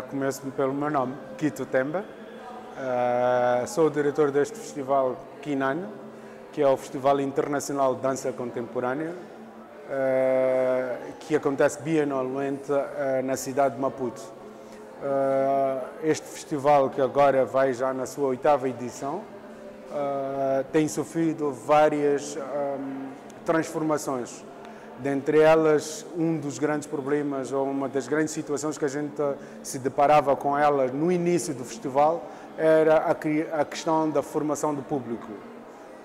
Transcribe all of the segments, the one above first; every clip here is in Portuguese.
Começo pelo meu nome, Quito Temba. Uh, sou o diretor deste festival Kinano, que é o Festival Internacional de Dança Contemporânea, uh, que acontece bianualmente uh, na cidade de Maputo. este festival, que agora vai já na sua oitava edição, tem sofrido várias um, transformações Dentre elas, um dos grandes problemas ou uma das grandes situações que a gente se deparava com ela no início do festival era a, questão da formação do público.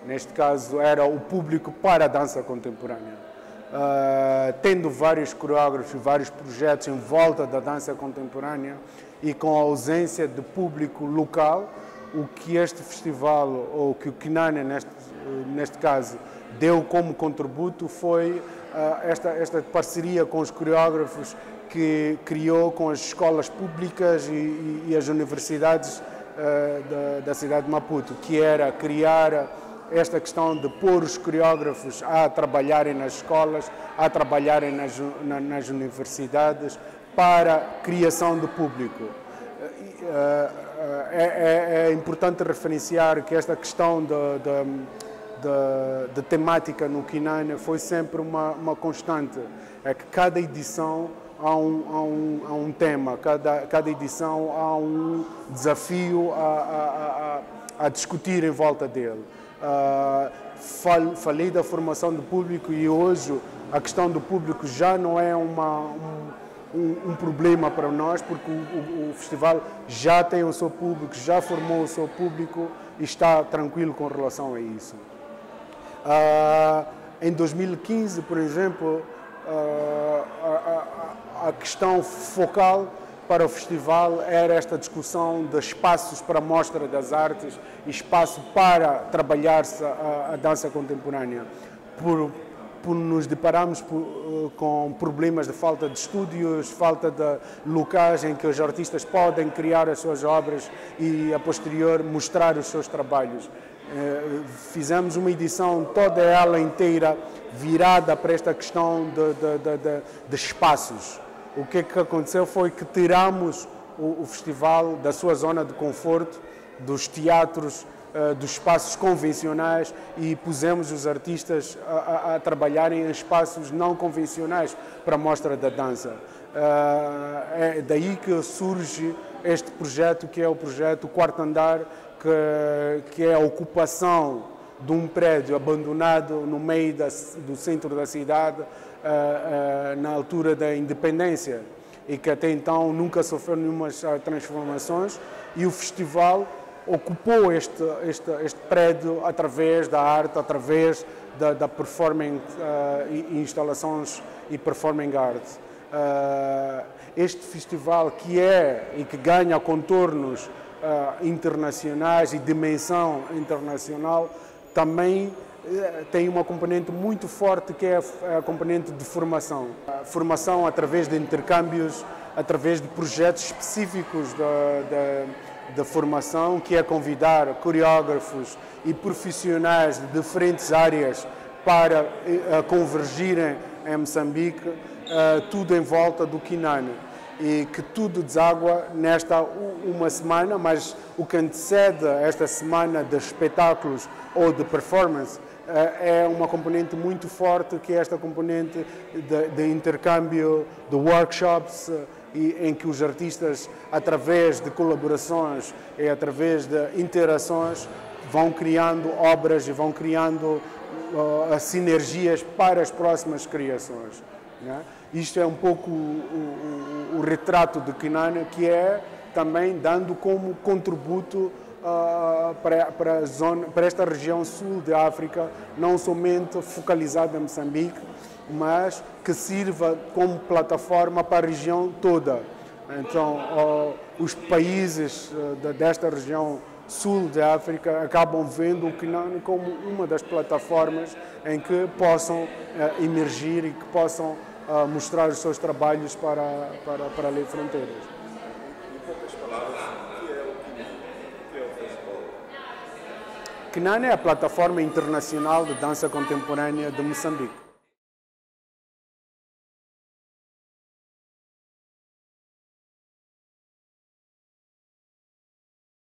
Neste caso, era o público para a dança contemporânea. Uh, tendo vários coreógrafos, vários projetos em volta da dança contemporânea e com a ausência de público local, o que este festival, ou que o Kinane neste, neste caso, deu como contributo foi esta, esta parceria com os coreógrafos que criou com as escolas públicas e, e, e as universidades uh, da, da, cidade de Maputo, que era criar esta questão de pôr os coreógrafos a trabalharem nas escolas, a trabalharem nas, na, nas universidades para criação de público. Uh, é, é, é, importante referenciar que esta questão de, de da, temática no Kinana foi sempre uma, uma constante. É que cada edição há um, um, um tema, cada, cada edição há um desafio a, a, a, a discutir em volta dele. Uh, falei da formação do público e hoje a questão do público já não é uma, um, um, problema para nós, porque o, o, o, festival já tem o seu público, já formou o seu público e está tranquilo com relação a isso. Uh, em 2015, por exemplo, uh, a, a, questão focal para o festival era esta discussão de espaços para mostra das artes e espaço para trabalhar-se a, a, dança contemporânea. Por, por nos depararmos por, uh, com problemas de falta de estúdios, falta de locais em que os artistas podem criar as suas obras e, a posterior, mostrar os seus trabalhos. Eh, fizemos uma edição toda ela inteira virada para esta questão de, de, de, de espaços. O que, é que aconteceu foi que tiramos o, o, festival da sua zona de conforto, dos teatros, dos espaços convencionais e pusemos os artistas a, a, a, trabalharem em espaços não convencionais para a mostra da dança. Uh, é daí que surge este projeto que é o projeto Quarto Andar, que, que é a ocupação de um prédio abandonado no meio da, do centro da cidade uh, na altura da independência e que até então nunca sofreu nenhuma transformações e o festival ocupou este, este, este prédio através da arte, através da, da performing uh, instalações e performing art. Uh, este festival que é e que ganha contornos uh, internacionais e dimensão internacional, também tem uma componente muito forte que é a, componente de formação. Formação através de intercâmbios, através de projetos específicos da, da formação, que é convidar coreógrafos e profissionais de diferentes áreas para uh, convergirem em Moçambique, uh, tudo em volta do Kinane e que tudo deságua nesta uma semana, mas o que antecede esta semana de espetáculos ou de performance eh, é uma componente muito forte que é esta componente de, de intercâmbio, de workshops, eh, e, em que os artistas, através de colaborações e através de interações, vão criando obras e vão criando uh, sinergias para as próximas criações. Né? Isto é um pouco o, o, o retrato de Kinana, que é também dando como contributo uh, para, para, zona, para esta região sul de África, não somente focalizada em Moçambique, mas que sirva como plataforma para a região toda. Então, os países uh, desta região sul de África acabam vendo o Kinana como uma das plataformas em que possam emergir e que possam a mostrar os seus trabalhos para, para, para além fronteiras. Em poucas palavras, o que é o Kinan? O que é o festival? Kinan é a plataforma internacional de dança contemporânea de Moçambique.